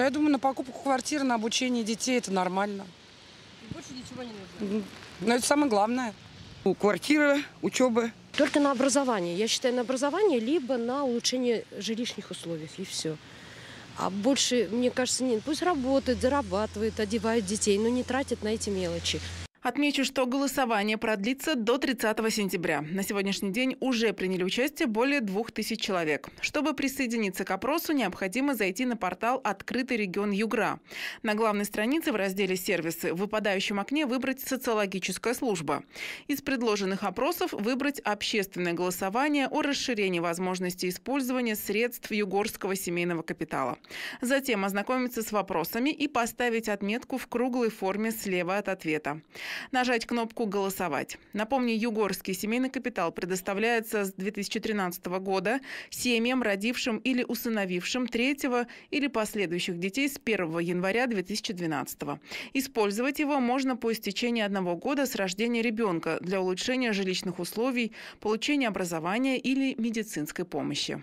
Я думаю, на покупку квартиры, на обучение детей это нормально. Больше ничего не нужно. Но это самое главное. Квартира, учеба. Только на образование. Я считаю, на образование, либо на улучшение жилищных условий, и все. А больше, мне кажется, нет. Пусть работает, зарабатывает, одевает детей, но не тратит на эти мелочи. Отмечу, что голосование продлится до 30 сентября. На сегодняшний день уже приняли участие более 2000 человек. Чтобы присоединиться к опросу, необходимо зайти на портал «Открытый регион Югра». На главной странице в разделе «Сервисы» в выпадающем окне выбрать «Социологическая служба». Из предложенных опросов выбрать общественное голосование о расширении возможности использования средств югорского семейного капитала. Затем ознакомиться с вопросами и поставить отметку в круглой форме слева от ответа. Нажать кнопку «Голосовать». Напомню, югорский семейный капитал предоставляется с 2013 года семьям, родившим или усыновившим третьего или последующих детей с 1 января 2012. Использовать его можно по истечении одного года с рождения ребенка для улучшения жилищных условий, получения образования или медицинской помощи.